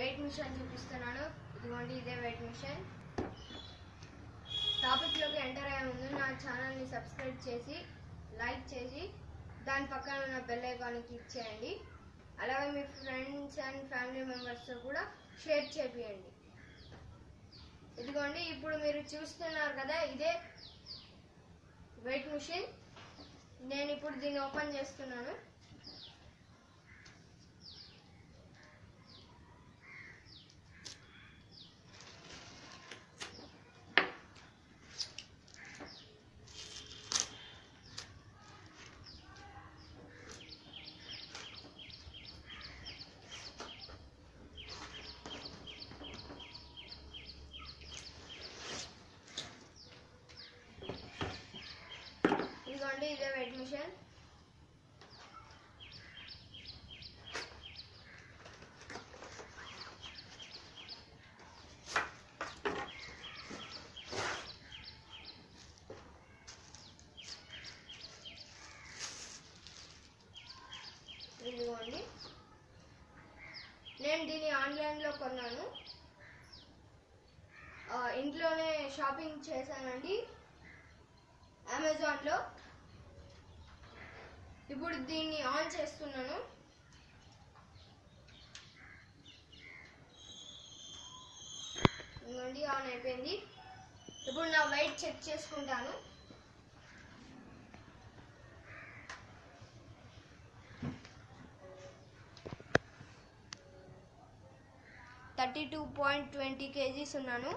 Weight machine చూపిస్తున్నాను. ఇదిగోండి ఇదే వెయిట్ మిషన్. టాపిక్లోకి ఎంటర్ అయ్యే ముందు నా ఛానల్ని సబ్స్క్రైబ్ చేసి లైక్ చేసి దాని పక్కన ఉన్న బెల్ ఐకాన్ని క్లిక్ చేయండి. అలాగే మీ ఫ్రెండ్స్ అండ్ ఫ్యామిలీ మెంబర్స్తో కూడా షేర్ చేపియండి. ఇదిగోండి ఇప్పుడు మీరు చూస్తున్నారు కదా ఇదే వెయిట్ మిషన్. నేను ఇప్పుడు దీన్ని ఓపెన్ చేస్తున్నాను. ఇదిగోండి ఇదే అడ్మిషన్ మిషన్ ఇదిగోండి నేను దీన్ని ఆన్లైన్లో కొన్నాను. ఇంట్లోనే షాపింగ్ చేశానండి. అమెజాన్లో. ఇప్పుడు దీన్ని ఆన్ చేస్తున్నాను. ఇదిగోండి ఆన్ అయిపోయింది. ఇప్పుడు నా వెయిట్ చెక్ చేసుకుంటాను. Thirty two point twenty kgs ఉన్నాను.